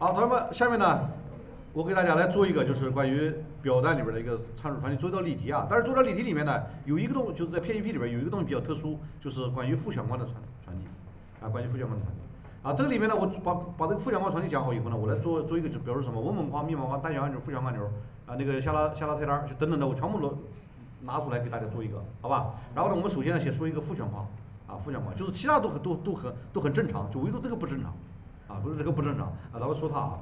好，同学们，下面呢，我给大家来做一个就是关于表单里边的一个参数传递，做一道例题啊。但是做这道例题里面呢，有一个东就是在 PAP 里边有一个东西比较特殊，就是关于负相关的传传递啊，关于负相关的传递。啊，这个里面呢，我把把这个负相关传递讲好以后呢，我来做做一个就比如说什么文本框、密码框、单向按钮、负向按钮啊，那个下拉下拉菜单就等等的，我全部都拿出来给大家做一个，好吧？然后呢，我们首先呢先说一个负相框啊，负相框就是其他都很都都很都很正常，就唯独这个不正常啊，不是这个不正常啊，咱们说他啊。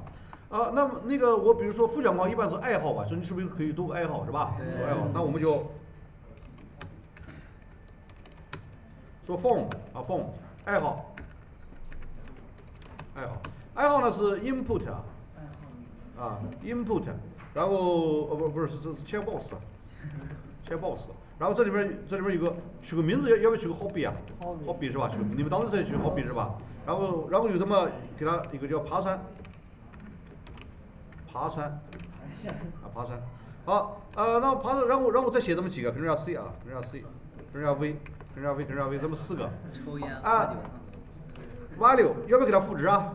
啊，那么那个我比如说副讲光一般是爱好吧，说你是不是可以多个爱好是吧？多爱好，那我们就说 form 啊 form 爱好。爱好，爱好呢是 input 啊，啊 input，然后哦不不是是是 checkbox，checkbox，然后这里边这里边有个取个名字要要不要取个 hobby 啊？hobby 是吧？取个你们当时在取 hobby 是吧？然后然后有什么给他一个叫爬山，爬山，啊爬山，好呃那爬山然后然后再写这么几个，比如说 C 啊，比如说 C，比如说 V，比如说 V，比如说 V 这么四个，啊。value 要不要给它赋值啊？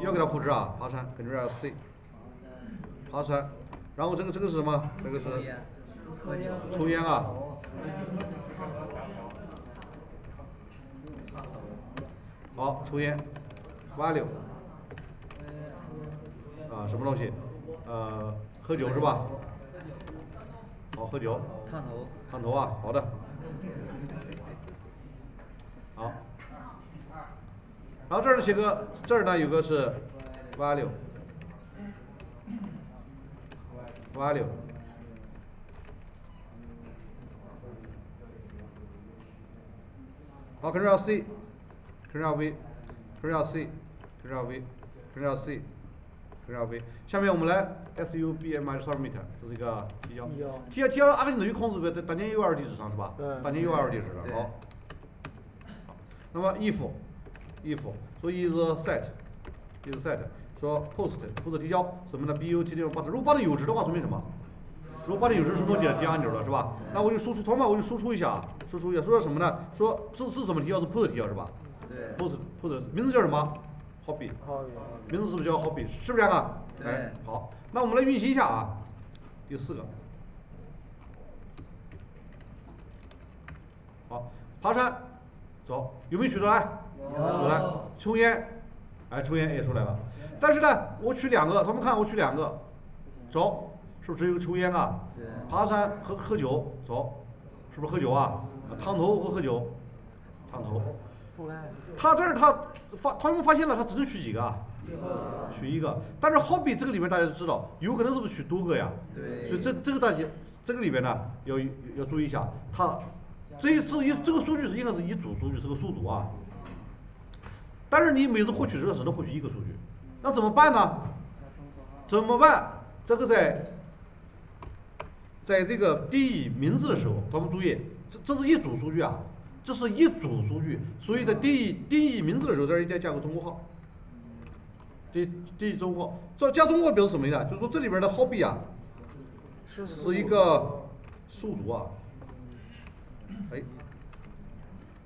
要给它赋值啊，爬山跟着 C，爬山，然后这个这个是什么？这个是抽烟啊，好抽烟，value，啊什么东西？呃喝酒是吧？好喝酒，烫头，烫头啊，好的，好。然后这儿写个，这儿呢有个是 value，value，好，Ctrl C，Ctrl V，Ctrl C，Ctrl V，Ctrl C，Ctrl V，下面我们来 submit submit，这是一个提交，提交提交阿根廷的有控制个在当年 URL 地址上是吧？当年 URL 地址上，好，那么 if if 所以是 set is set 说 post 或者提交什么呢？but 这种把如果把它有值的话说明什么？如果把它有值是说点点按钮了是吧？那我就输出，同样我就输出一下，输出一下说什么呢？说是是怎么提交是 post 提交是吧？对。post post 名字叫什么？hobby。名字是不是叫 hobby？是不是这样啊？哎。好，那我们来运行一下啊。第四个。好，爬山，走，有没有取出来？有来，抽烟，哎，抽烟也出来了，但是呢，我取两个，他们看我取两个，走，是不是只有抽烟啊？爬山喝喝酒，走，是不是喝酒啊？烫头和喝酒，烫头。他这儿他发，他们发现了，他只能取几个啊？取一个，但是 hobby 这个里面大家都知道，有可能是不是取多个呀？所以这这个大家这个里面呢，要要注意一下，他这一次一这个数据是应该是一组数据，是个数组啊。但是你每次获取的时候只能获取一个数据，那怎么办呢？怎么办？这个在，在这个定义名字的时候，咱们注意，这这是一组数据啊，这是一组数据，所以在定义定义名字的时候，这儿一定要加个中括号，定定义中括。号，这加中括号表示什么呢？就是说这里边的 hobby 啊，是。是一个数组啊，哎，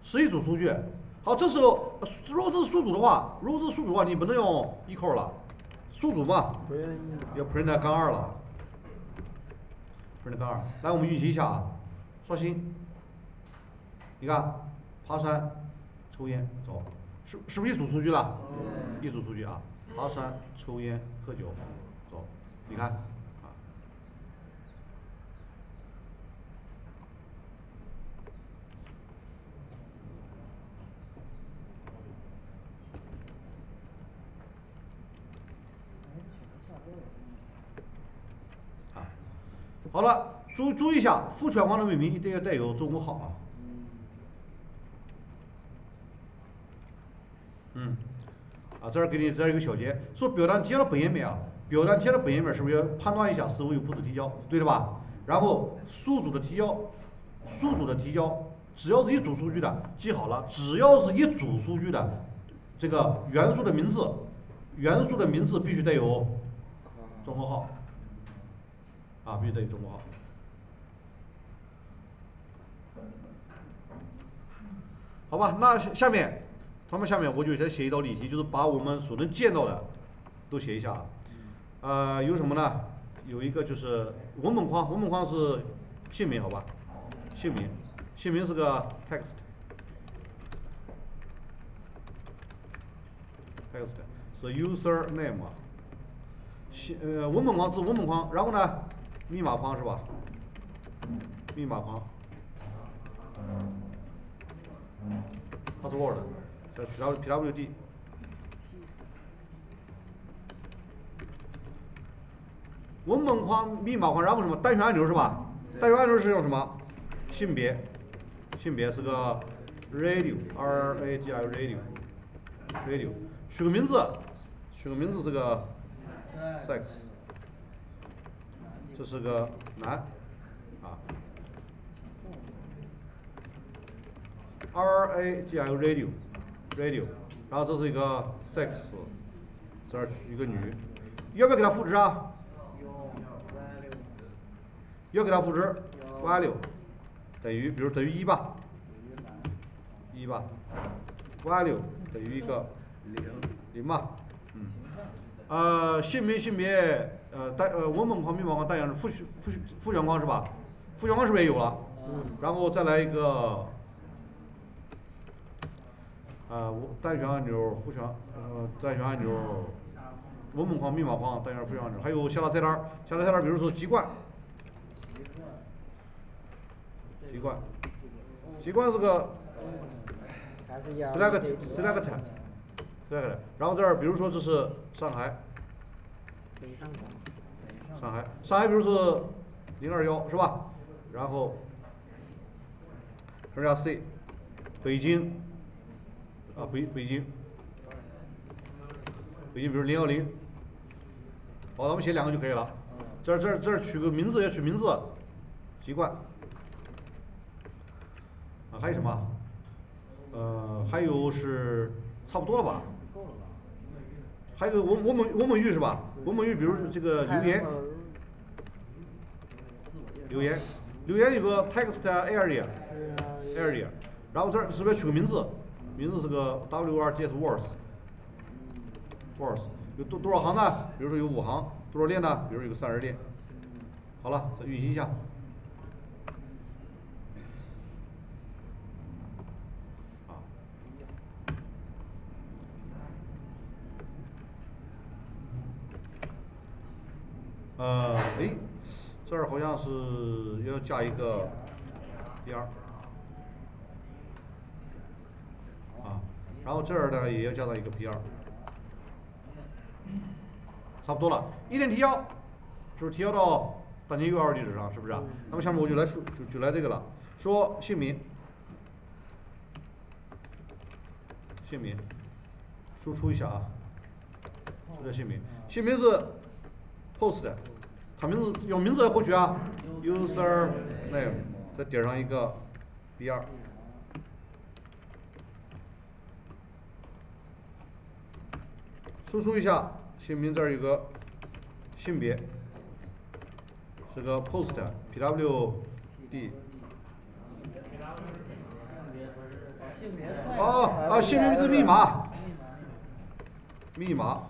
是一组数据。好，这时候如果这是数组的话，如果是数组的话，你不能用 equal 了，数组嘛，要 print 杠二了，print 杠二。来，我们运行一下啊，刷新，你看，爬山，抽烟，走，是是不是一组数据了？一组数据啊，爬山，抽烟，喝酒，走，你看。好了，注注意一下，负全王的命名一定要带有中括号啊。嗯，啊，这儿给你这儿有个小结，说表单接了本页面啊，表单接了本页面是不是要判断一下是否有不实提交，对的吧？然后数组的提交，数组的提交，只要是一组数据的，记好了，只要是一组数据的，这个元素的名字，元素的名字必须带有中括号。啊，必须得有中括号。好吧，那下面，咱们下面我就再写一道例题，就是把我们所能见到的都写一下啊。呃，有什么呢？有一个就是文本框，文本框是姓名好吧？姓名，姓名是个 text。text 是 user name 啊。姓呃文本框是文本框，然后呢，密码框是吧？密码框。password 这 P W P W D。文本框、密码框，然后什么单选按钮是吧？单选按钮是用什么？性别，性别是个 radio，R A g I radio，radio，取个名字，取个名字是个 sex，这是个男，啊。R A G I radio，radio，然后这是一个 sex，这儿一个女，要不要给它复制啊？要给它复制，value 等于，比如等于一吧，一吧，value 等于一个零零嘛，嗯，呃姓名性别呃单呃文本框密码框单元是复选复复选框是吧？复选框是不是也有了？嗯然后再来一个。啊，我单选按钮复选呃单选按钮，文本框密码框单选复选按钮，还有下拉菜单儿，下拉菜单儿比如说籍贯。籍贯，籍贯是个，select select，select，然后这儿比如说这是上海，上海，上海比如是零二幺是吧？然后，这儿加 C，北京，啊北北京，北京比如零幺零，好，咱们写两个就可以了。这儿这儿这儿取个名字也取名字，籍贯。还有什么？呃，还有是差不多了吧？还有文文本文本域是吧？文本域比如这个留言，留言，留言有个 text area，area，然后这儿是不是取个名字？名字是个 W R D S words，words 有多多少行呢？比如说有五行，多少列呢？比如有个三十列。好了，再运行一下。呃，哎，这儿好像是要加一个边儿，啊，然后这儿呢也要加上一个 b 二，差不多了，一点提交，就是提交到本地 URL 地址上，是不是啊？那么下面我就来说，就就来这个了，说姓名，姓名，输出一下啊，输这姓名，姓名是。post，他名字用名字来获取啊，user name，再点上一个 br，输出一下姓名这儿有个性别，是个 post，pwd，哦哦姓名是密码，密码。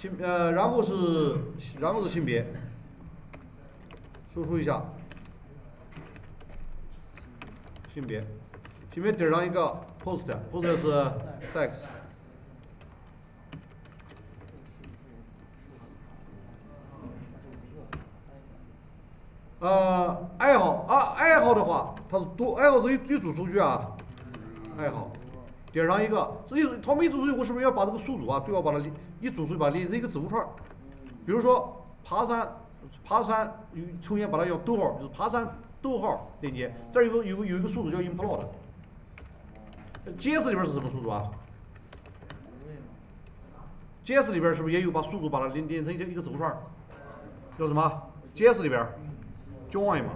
性呃，然后是然后是性别，输出一下，性别，性别点上一个 post，post 是 sex，呃，爱好啊爱好的话，它是多爱好是一一组数据啊，爱好。点上一个，这就他们一组数据，我是不是要把这个数组啊，最好把它一组数据把它连成一个字符串。比如说爬山，爬山，首先把它用逗号，就是爬山逗号连接。这有个有有一个数组叫 import。JS 里边是什么数组啊？JS 里边是不是也有把数组把它连连成一个一个字符串？叫什么？JS 里边 join 嘛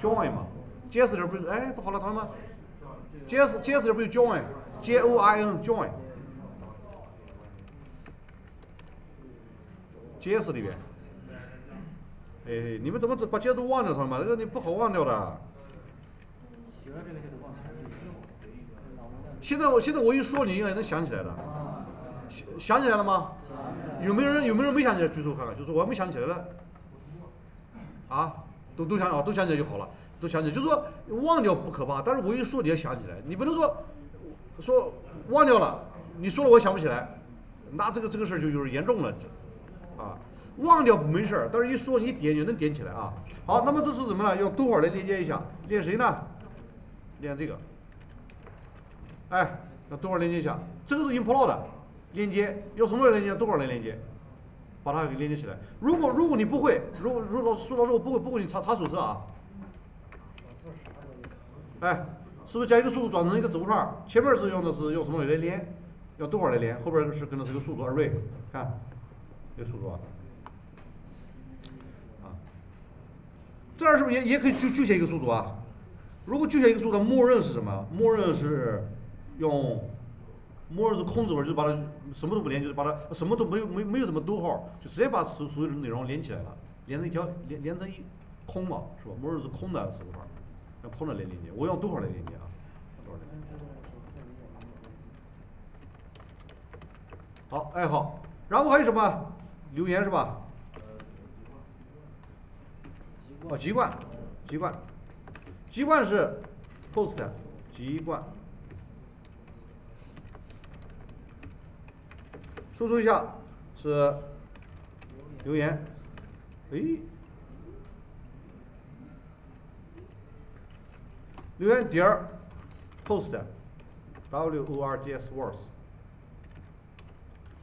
，join 嘛，JS 里边不是哎不好了，同学们，JS JS 里边不就 join？J O I N join，J S 里边，哎，你们怎么把 J S 忘掉了嘛？这个你不好忘掉的。现在我现在我一说，你应该能想起来了。想起来了吗？有没有人有没有人没想起来？举手看看，就是我还没想起来了。啊，都都想啊，都想起来就好了，都想起来。就是说忘掉不可怕，但是我一说你要想起来，你不能说说忘掉了，你说了我想不起来，那这个这个事儿就有点严重了，啊，忘掉没事儿，但是一说你点就能点起来啊。好，那么这是什么呢？用多会儿来连接一下，连谁呢？连这个。哎，要多会儿连接一下，这个是 import 的连接，用什么来连接？多会儿来连接。把它给连接起来。如果如果你不会，如果如果说老师我不会不会，你查查手册啊。哎，是不是将一个数组转成一个字符串？前面是用的是用什么来连？用逗号来连，后边是跟的是个数组 array，看，这个数组啊。这儿是不是也也可以就就写一个数组啊？如果就写一个数组，默认是什么？默认是用。默认是空字符，就把它什么都不连，就是把它什么都没有没没有什么逗号，就直接把所所有的内容连起来了，连成一条连连成一空嘛，是吧？默认是空的字符串，用空的来连接，我用逗号来连接啊。好，爱好，然后还有什么留言是吧？哦，籍贯，籍贯，籍贯是 post 籍贯。输出一下是留言，哎，留言点 post w o r d s words，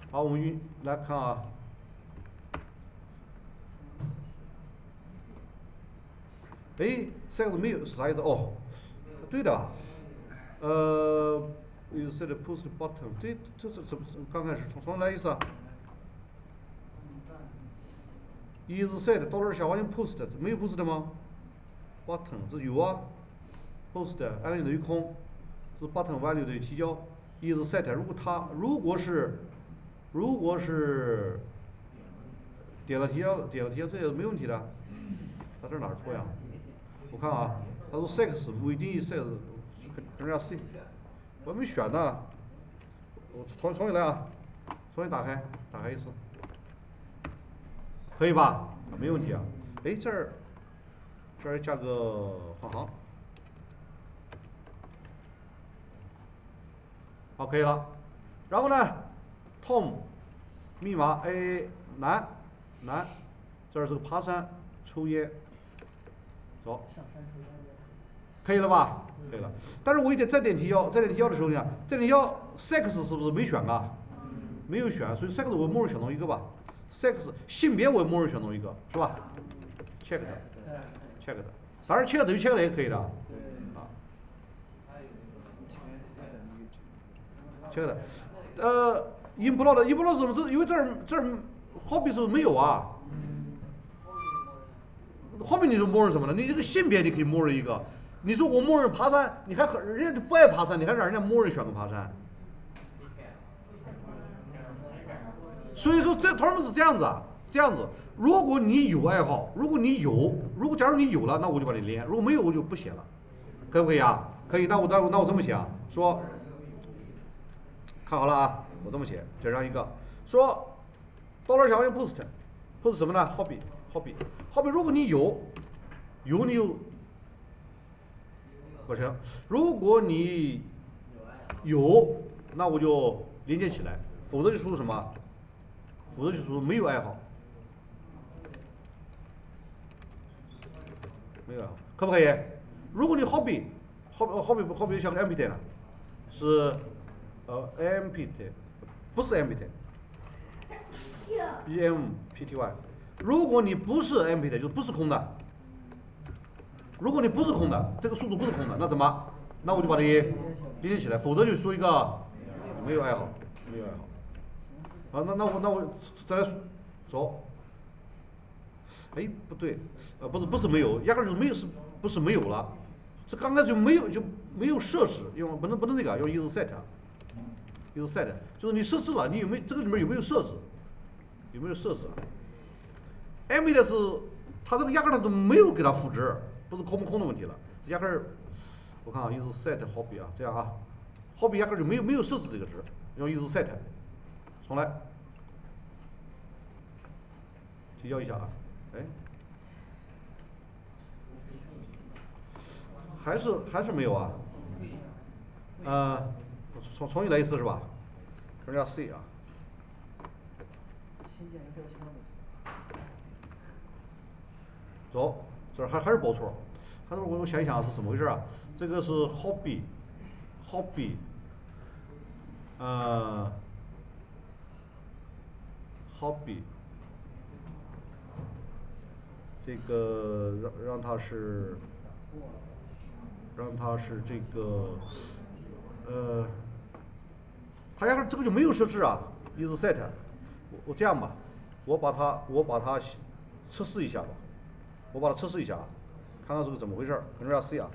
好，我们来看啊，哎，这个没有是啥意思？哦，对的，呃。You set post button，这这是怎么刚开始从从来意思啊？Is set 到这儿下划线 post 没有 post 吗？Button 是有啊，post 按钮等于空，是 button value 等于提交。Is set 如果它如果是如果是点了提交点了提交这也是没问题的。它这哪儿错呀？我看啊，他说 sex 未定义 sex，人家 C。我没选呢，我重重新来啊，重新打开，打开一次，可以吧？没问题啊。哎，这儿这儿加个换行，好，可以了。然后呢，Tom，密码 A 男男，这儿是个爬山抽烟，走。可以了吧？可以了。但是我有点再点提交，再点提交的时候呢，再点提交 sex 是不是没选啊？没有选，所以 sex 我默认选中一个吧。sex 性别我默认选中一个，是吧？check 的，check 的，当然 check 等于 check 的也可以的。啊。check 的，呃，input 的 input 是不是因为这儿这儿 hobby 是不是没有啊？hobby 你就默认什么呢？你这个性别你可以默认一个。你说我默认爬山，你还和人家就不爱爬山，你还让人家默认选个爬山。所以说这他们是这样子啊，这样子。如果你有爱好，如果你有，如果假如你有了，那我就把你连；如果没有，我就不写了，可不可以啊？可以，那我那我那我这么写啊，说，看好了啊，我这么写，写上一个，说，到那儿想要 post，post 什么呢？hobby，hobby，hobby，如果你有，有你有。不成，如果你有，那我就连接起来，否则就输入什么？否则就输入没有爱好，没有爱好，可不可以？如果你 hobby，hobby，hobby 像个 empty 了，是呃 empty，不是 empty，e m p t y，如果你不是 empty，就不是空的。如果你不是空的，这个数组不是空的，那怎么？那我就把它连接起来，否则就说一个没有爱好，没有爱好。啊，那那我那我再来走。哎，不对，呃，不是不是没有，压根就没有，是不是没有了？这刚开始就没有就没有设置，用不能不能那个，用 is set，is set，就是你设置了，你有没有这个里面有没有设置？有没有设置？empty 的是，它这个压根它都没有给它赋值。不是空不空的问题了，压根儿，我看啊，一直 set hobby 啊，这样啊，hobby 压根儿就没有没有设置这个值，用一直 set，重来，提交一下啊，哎，还是还是没有啊？呃，重重新来一次是吧？可能要 C 啊。走，这还还是报错，还是我我想想是怎么回事啊？这个是 hobby，hobby，呃，hobby，这个让让它是，让它是这个，呃，它压根这个就没有设置啊，is set，我我这样吧，我把它我把它测试一下吧。我把它测试一下啊，看看是个怎么回事儿，Ctrl C 啊，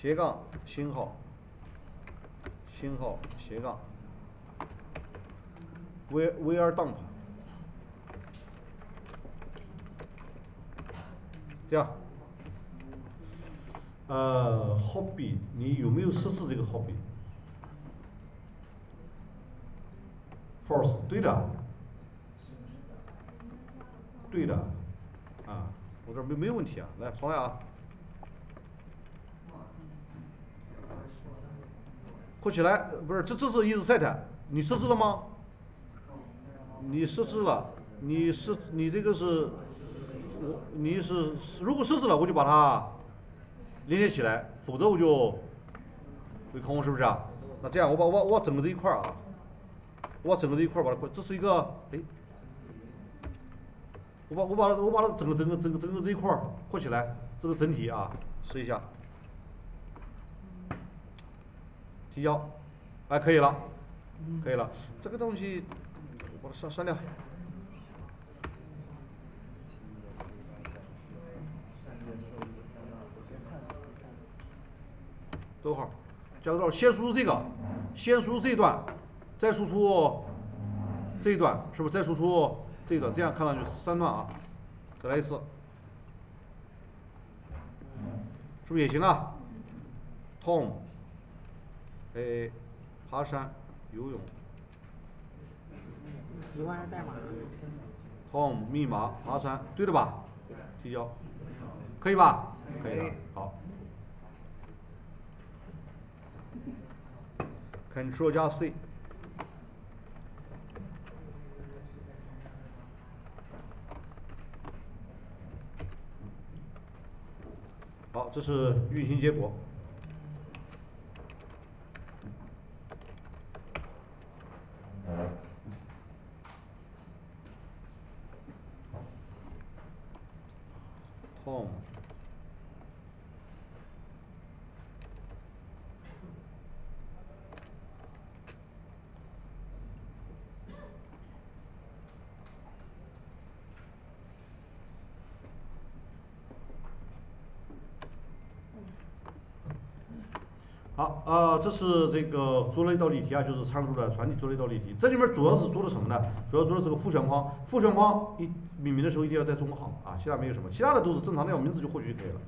斜杠星号，星号斜杠，V V R dump，这样，呃，hobby 你有没有设置这个 hobby？false 对的，对的。啊，我这没没有问题啊，来重来啊。括起来不是这这是 is set，你设置了吗？你设置了，你设你这个是，我你是如果设置了我就把它连接起来，否则我就会空是不是啊？那这样我把我我整个这一块啊，我整个这一块把它这是一个哎。我把我把我把它整个整个整个整个这一块儿括起来，这个整体啊，试一下，提交，哎可以了，可以了，这个东西我把它删删掉。逗号，加个逗号，先输入这个，先输入这一段，再输出这一段，是不是再输出？这个这样看上去三段啊，再来一次，是不是也行啊？Tom，哎，爬山，游泳。喜欢代码。Tom 密码爬山，对的吧？提交，可以吧？可以了，好。Ctrl 加 C。好，这是运行结果。Home。好，呃，这是这个做了一道例题啊，就是参数的传递做了一道例题。这里面主要是做的什么呢？主要做的是个复选框，复选框一命名的时候一定要带中号啊，其他没有什么，其他的都是正常的，用名字就获取就可以了。